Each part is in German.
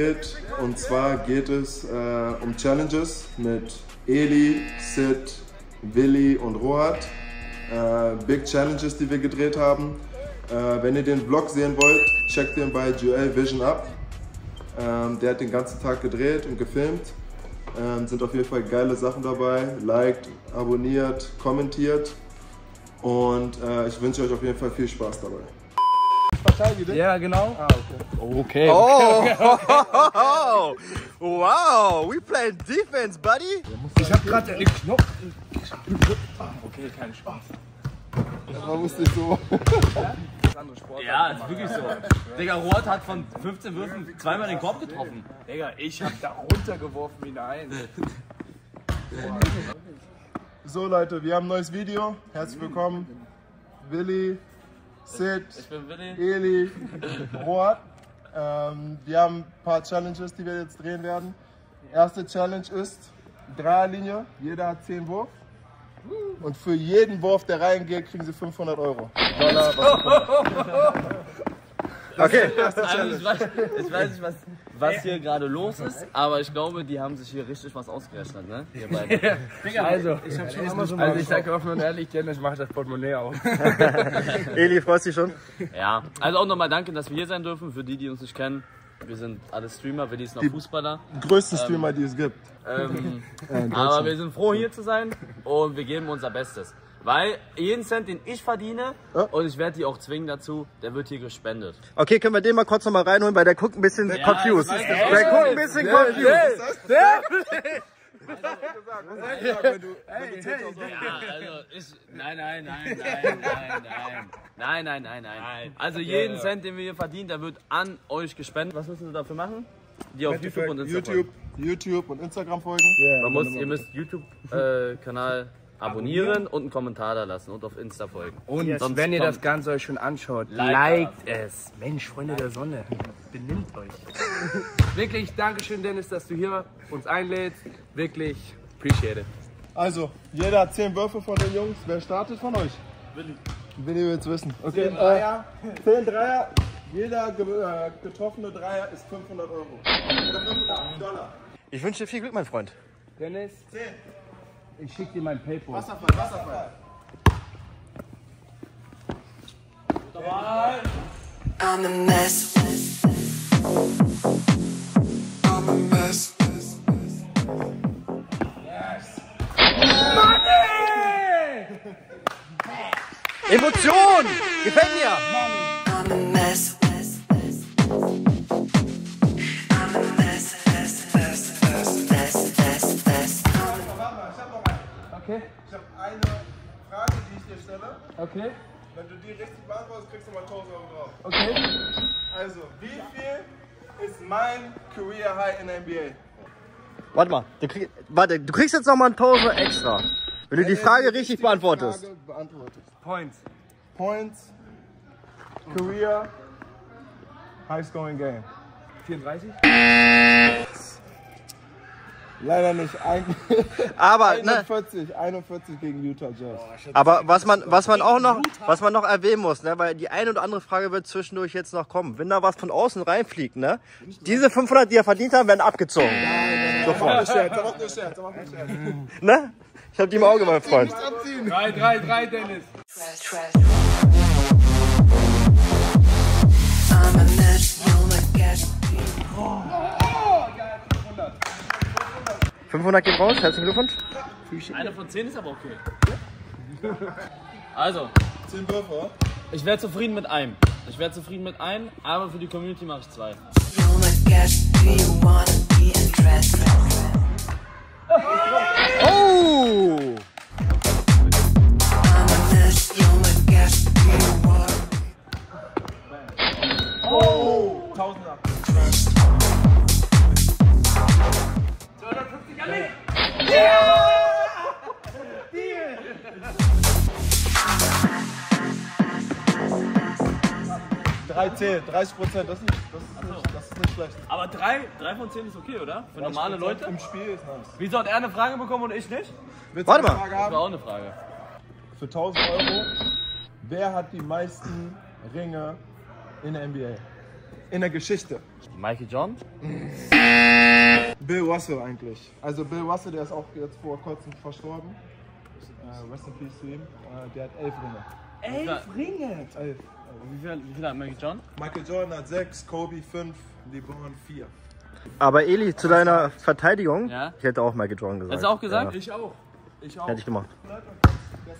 Gedreht und zwar geht es äh, um Challenges mit Eli, Sid, Willi und Rohat. Äh, Big Challenges, die wir gedreht haben. Äh, wenn ihr den Vlog sehen wollt, checkt den bei Joel Vision ab. Ähm, der hat den ganzen Tag gedreht und gefilmt. Ähm, sind auf jeden Fall geile Sachen dabei. Liked, abonniert, kommentiert. Und äh, ich wünsche euch auf jeden Fall viel Spaß dabei. Ja, genau. Ah, Okay. Oh, wow, we playing defense, buddy. Ich hab gerade den Knopf. Okay, kein Spaß. Man muss nicht so. Ja, ist wirklich so. Digga, Roth hat von 15 Würfen zweimal den Korb getroffen. Digga, ich hab da runtergeworfen wie eine Eins. So Leute, wir haben ein neues Video. Herzlich willkommen. Willi, Sid, Ich bin Willi. Eli, Roat. Ähm, wir haben ein paar Challenges, die wir jetzt drehen werden. Erste Challenge ist Dreierlinie. Jeder hat 10 Wurf. Und für jeden Wurf, der reingeht, kriegen sie 500 Euro. Dollar, was. Okay, ich, weiß, ich weiß nicht, was, was hier gerade los ist, aber ich glaube, die haben sich hier richtig was ausgerechnet, ne? Ihr beide. Also, ich hab schon immer so Also, ich sag offen und ehrlich, Dennis macht das Portemonnaie auf. Eli, freust dich schon? Ja, also auch nochmal danke, dass wir hier sein dürfen. Für die, die uns nicht kennen, wir sind alle Streamer, Willi ist noch Fußballer. Größte Streamer, die es gibt. Ähm, aber wir sind froh, hier zu sein und wir geben unser Bestes. Weil jeden Cent, den ich verdiene, Ja. und ich werde die auch zwingen dazu, der wird hier gespendet. Okay, können wir den mal kurz noch mal reinholen, weil der guckt ein bisschen confused. das weiß ich. Der guckt ein bisschen confused. Ja, also ich. Nein, nein, nein, nein, nein, nein. Nein, nein, nein, nein. Also jeden Cent, den wir hier verdienen, der wird an euch gespendet. Was müssen wir dafür machen? Die auf YouTube und Instagram. YouTube, YouTube und Instagram folgen. Man muss, ihr müsst YouTube-Kanal abonnieren und einen Kommentar da lassen und auf Insta folgen. Und Sonst wenn ihr das Ganze euch schon anschaut, Like liked es. Mensch, Freunde der Sonne, benimmt euch. Wirklich, Dankeschön, Dennis, dass du hier uns einlädst. Wirklich, appreciate it. Also, jeder hat 10 Würfe von den Jungs. Wer startet von euch? Willi. Willi will es wissen. Okay, 10 Dreier. 10 Dreier. Jeder ge äh, getroffene Dreier ist 500 Euro. Oder 500 Dollar. Ich wünsche dir viel Glück, mein Freund. Dennis, ich schick dir mein Paypal. Wasserfall, Wasserfall. I'm a mess. I'm a mess. Emotion! Gefällt mir! I'm Okay, Ich habe eine Frage, die ich dir stelle. okay, Wenn du die richtig beantwortest, kriegst du mal 1000 Euro drauf. okay. Also, wie viel ist mein Career High in der NBA? Warte mal, du, krieg, warte, du kriegst jetzt noch mal einen Tausender extra. Wenn du die Frage richtig beantwortest. Frage beantwortest. Points. Points, Career, High Scoring Game. 34? Leider nicht. Ein, Aber, ne, 41, 41 gegen Utah Jazz. aber was man, was man auch noch, was man noch erwähnen muss, ne, weil die eine oder andere Frage wird zwischendurch jetzt noch kommen. Wenn da was von außen reinfliegt, ne, diese 500, die er verdient haben, werden abgezogen. Sofort. Macht nur Scherz. Ne? Ich hab die im Auge, mein Freund. 3, 3, 3, Dennis. Trash, 500 geht raus, herzlichen Glückwunsch. Eine von zehn ist aber okay. Also, 10 Würfe, ich wäre zufrieden mit einem. Ich wäre zufrieden mit einem, aber für die Community mache ich zwei. Be undressed? Oh! 3C, 30 Prozent, das, ist nicht, das, ist das ist nicht schlecht. Aber 3, 3 von 10 ist okay, oder? Für normale Leute? Im Spiel ist nice. Wieso hat er eine Frage bekommen und ich nicht? Willst Warte mal, Frage das war auch eine Frage. Für 1000 Euro, wer hat die meisten Ringe in der NBA? In der Geschichte. Michael John? Bill Russell eigentlich. Also Bill Russell, der ist auch jetzt vor kurzem verstorben. Äh, rest in peace to him. Äh, der hat elf Ringe. Elf Ringe? Elf. Wie viel, wie viel hat Michael John? Michael Jordan hat sechs, Kobe fünf, LeBron vier. Aber Eli, zu deiner Verteidigung, Ja? ich hätte auch Michael Jordan gesagt. Hast du auch gesagt? Ja, Ich auch. Ich auch. hätte ich gemacht.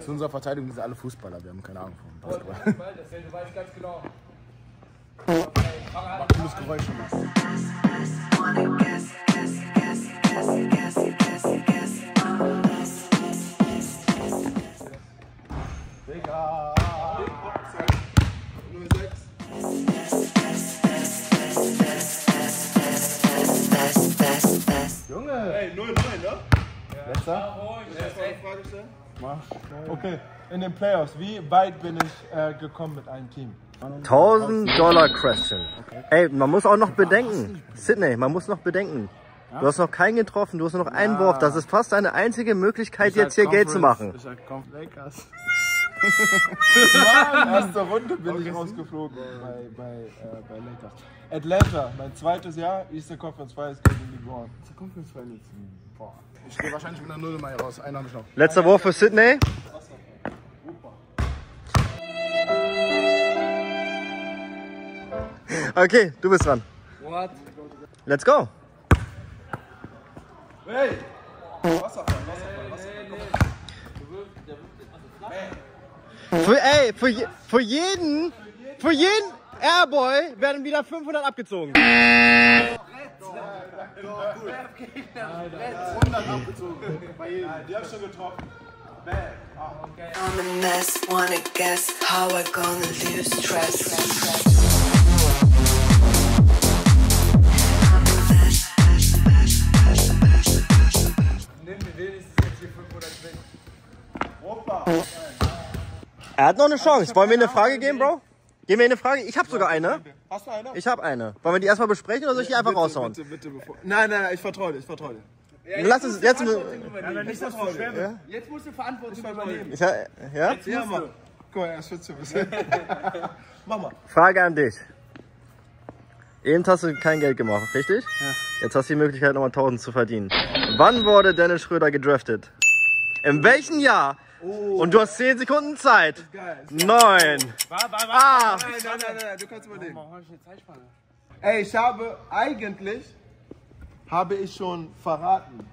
Zu unserer Verteidigung sind alle Fußballer, wir haben keine Ahnung von Basketball. Du weißt ganz genau. Cooles Geräusch was. Nummer sechs. Junge! Ey, 0-9, ne? Letzter? Mal eine Frage stellen? Mach. Okay, in den Playoffs, wie weit bin ich äh, gekommen mit einem Team? 1000 Dollar Question. Ey, man muss auch noch bedenken. Sydney, man muss noch bedenken. Du hast noch keinen getroffen, du hast noch einen Wurf. Das ist fast deine einzige Möglichkeit, jetzt hier Geld zu machen. Komm, Lakers. Erste Runde bin ich rausgeflogen bei, bei, äh, bei Lakers. Atlanta, mein zweites Jahr, Eastern Conference Finals gegen LeBron. Conference Finals. Boah. Ich gehe wahrscheinlich mit einer Null mal hier raus. Einen habe ich noch. Letzter Wurf für Sydney. Okay, du bist dran. What? Let's go. Hey! Für, ey, für, je, für jeden, für jeden Airboy werden wieder 500 abgezogen. 100 abgezogen. Bei jedem. Die hab ich schon getroffen. I'm a mess, wanna guess how I gonna lose stress. Er hat noch eine Chance. Wollen wir eine Frage geben, Bro? Geben wir eine Frage? Ich habe sogar eine. Hast du eine? Ich habe eine. Wollen wir die erstmal besprechen oder soll ich die einfach raushauen? Bitte, bitte, bevor. Nein, nein, nein, ich vertraue dir, ich vertraue dir. Lass uns jetzt. Ich vertraue dir. Jetzt musst du Verantwortung übernehmen. Ich, ja? Ja, mach. Guck mal, er schwitzt ein bisschen. Mach mal. Frage an dich. Eben hast du kein Geld gemacht, richtig? Ja. Jetzt hast du die Möglichkeit, nochmal 1000 zu verdienen. Wann wurde Dennis Schröder gedraftet? In welchem Jahr? Und du hast 10 Sekunden Zeit. Neun. Acht. Nein, nein, nein, nein, du kannst überlegen. Ey, ich habe eigentlich, habe ich schon verraten.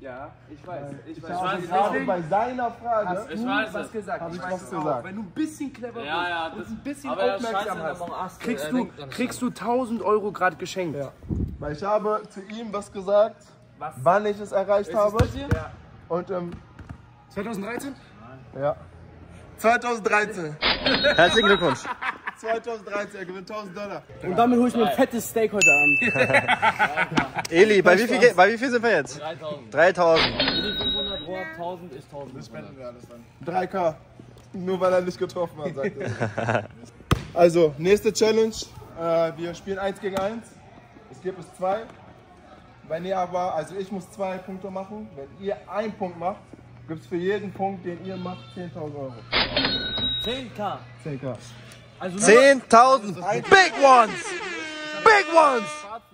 Ja, ich weiß. Ich Ich weiß. habe Ich weiß. bei seiner Frage, Ich weiß was es. gesagt. habe ich weiß was es gesagt. Wenn du ein bisschen clever Ja, ja, bist das- und ein bisschen er aufmerksam hast, kriegst du, kriegst du 1000 Euro gerade geschenkt. Ja. Weil ich habe zu ihm was gesagt, Was? wann ich es erreicht habe. Ja. Und ähm, 2013? ja. 2013. Herzlichen Glückwunsch. 2013, er gewinnt 1000 Dollar. Und damit hole ich mir ein fettes Steak heute Abend. Eli, bei wie, viel, bei wie viel sind wir jetzt? 3000. 3000. Die 500 Rohr, 1000 ist 1000. Spenden wir alles dann. 3K. Nur weil er nicht getroffen hat, sagt er. Also, nächste Challenge. Äh, wir spielen 1 gegen 1. Es gibt es 2. Wenn ihr aber, also ich muss zwei Punkte machen. Wenn ihr einen Punkt macht, gibt es für jeden Punkt, den ihr macht, 10.000 Euro. 10k. 10k. Also 10.000 Big Ones. Big Ones.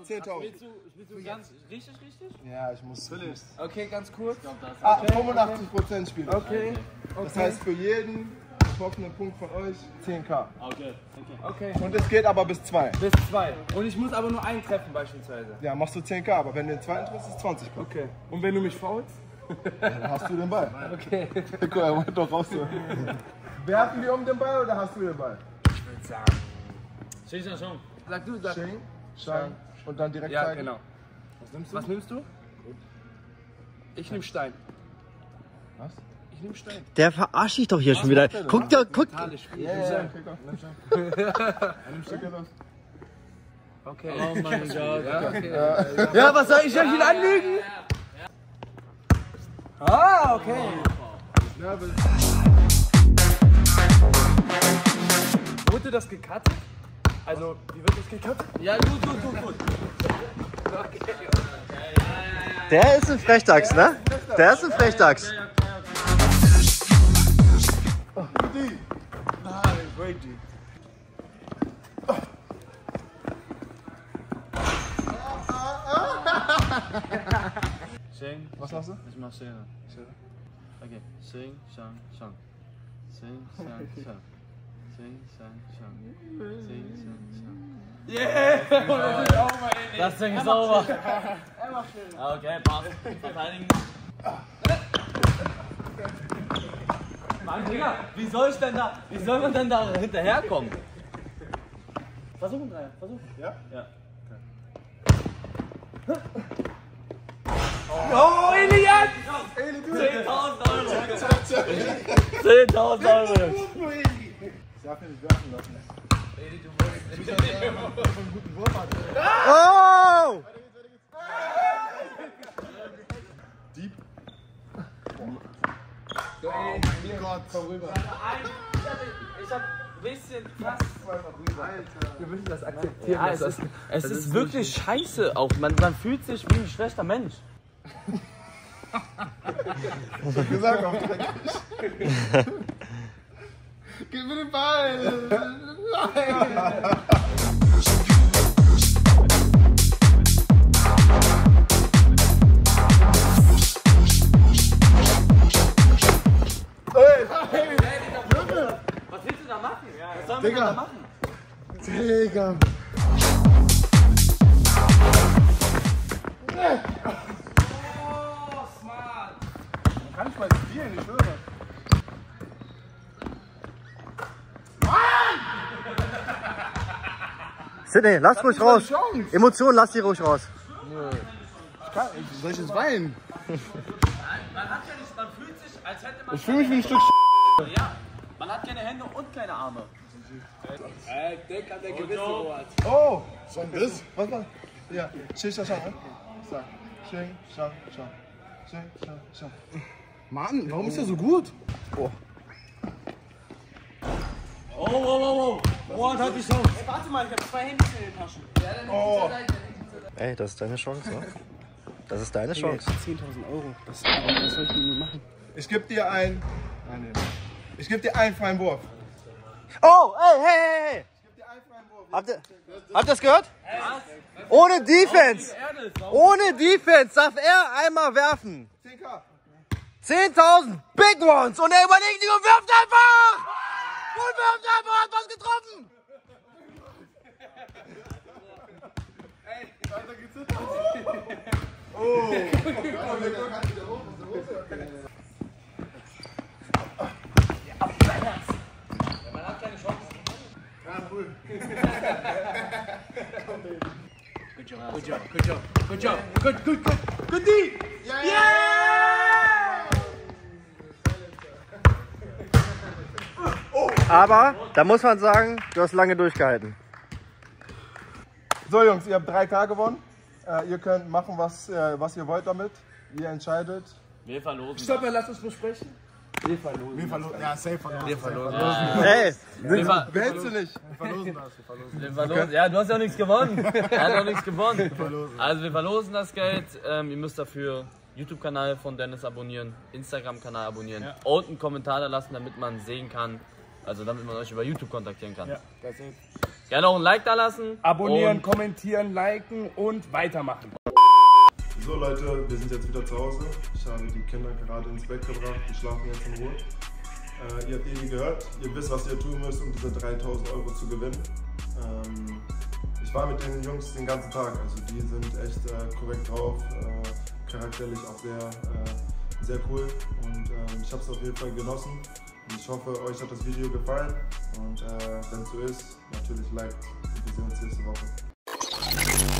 10.000. Spielst du, spielst du ganz richtig, richtig? Ja, ich muss. Okay, ganz kurz. Ah, 85% spielen. Okay. Das heißt für jeden getroffenen Punkt von euch 10k. Okay. Okay. Und es geht aber bis 2. Bis zwei. Und ich muss aber nur einen treffen beispielsweise. Ja, machst du 10k, aber wenn du den zweiten triffst, ist 20 Punkte. Okay. Und wenn du mich faulst? Dann hast du den Ball. Okay. Guck, er wollte doch raus. Werfen wir um den Ball oder hast du den Ball? Schieß ja schon. Sag du, sag. Sching, Schein und dann direkt Ja, zeigen. genau. Was nimmst du? Was nimmst du? Ich nehm Stein. Was? Ich nehm Stein. Der verarscht dich doch hier schon wieder. Guck dir, guck. Ja, ja, ja. Nimm los. Okay. Oh mein Gott. Ja, okay. ja, was soll ich euch ihn anlügen? Ah, okay. Nervös. Wurde das gecuttet? Also, wie wird das gecuttet? Ja, gut, gut, gut, gut. Der ist ein Frechdachs, ne? Der ist ein Frechdachs. Machst du? Ich mach Schere. Okay. Sing, Shang, Shang. Sing, Shang, Shang. Sing, Shang, Shang. Sing, Shang, Shang. Yeah! Das Ding ist sauber. Okay, passt. Verteidigen. Mann, Digga, wie soll ich denn da, wie soll man denn da hinterherkommen? Versuchen, Dreier, versuchen. Ja? Ja. Oh, Elias! 10.000 Euro. 10.000 Euro. Ich darf ihn nicht werfen lassen. Oh! Gott, komm rüber. Ich hab ein bisschen fast. Wir müssen das akzeptieren. Ja, es ist, es ist wirklich scheiße auch. Man, man fühlt sich wie ein schlechter Mensch. Gesagt auf dreckig. Gib mir den Ball. Nein. Was willst du da machen? Was sollen Digga. wir da machen? Digga. Sydney, lass ruhig raus. Emotionen, lass die ruhig raus. Ich kann, ich, soll ich jetzt weinen? Man hat ja nicht, man fühlt sich, als hätte man. Ich fühle mich wie ein Stück Ja, man hat keine Hände und keine Arme. Ey, denk an der gewisse Ort. Oh, so ein das? Was war? Ja, Xing Shang Shang. Sag. Xing Shang Shang. Xing Shang Shang. Mann, warum ist der so gut? Oh, oh, oh, oh. What hat die Chance? Warte mal, ich hab zwei Hände in den Taschen. Oh, Ey, das ist deine Chance, ne? Das ist deine Chance. 10.000 Euro. Das, was soll ich denn machen? ich geb dir ein. Nein, nee. Ich geb dir einen freien Wurf. Oh, ey, hey, hey, hey! Habt ihr, habt ihr das gehört? Ohne Defense! Ohne Defense darf er einmal werfen. 10k. 10.000 Big Ones und er überlegt sich und wirft einfach! Einfach, hat was getroffen! Good job, good job, good job, good job, good, good, good, good D! Aber da muss man sagen, du hast lange durchgehalten. So Jungs, ihr habt 3k gewonnen. Äh, ihr könnt machen, was, äh, was ihr wollt damit. Ihr entscheidet. Wir verlosen. Stopp, mal, lass uns besprechen. Wir verlosen. Ja, safe verlosen. Wir verlosen. Hey, Wir, ver Behältst du nicht? wir verlosen. Ja, du hast ja auch nichts gewonnen. Er hat auch nichts gewonnen. Also wir verlosen das Geld. Ähm, ihr müsst dafür YouTube-Kanal von Dennis abonnieren, Instagram-Kanal abonnieren und einen Kommentar da lassen, damit man sehen kann, also damit man euch über YouTube kontaktieren kann. Ja, das ist. Gerne auch ein Like da lassen. Abonnieren, Und kommentieren, liken und weitermachen. So Leute, wir sind jetzt wieder zu Hause. Ich habe die Kinder gerade ins Bett gebracht, die schlafen jetzt in Ruhe. Äh, ihr habt eben gehört, ihr wisst, was ihr tun müsst, um diese 3000 Euro zu gewinnen. Ähm, ich war mit den Jungs den ganzen Tag, also die sind echt äh, korrekt drauf, äh, charakterlich auch sehr, äh, sehr cool und ähm, ich habe es auf jeden Fall genossen. Und ich hoffe, euch hat das Video gefallen und äh, wenn es so ist, natürlich liked. Wir sehen uns nächste Woche.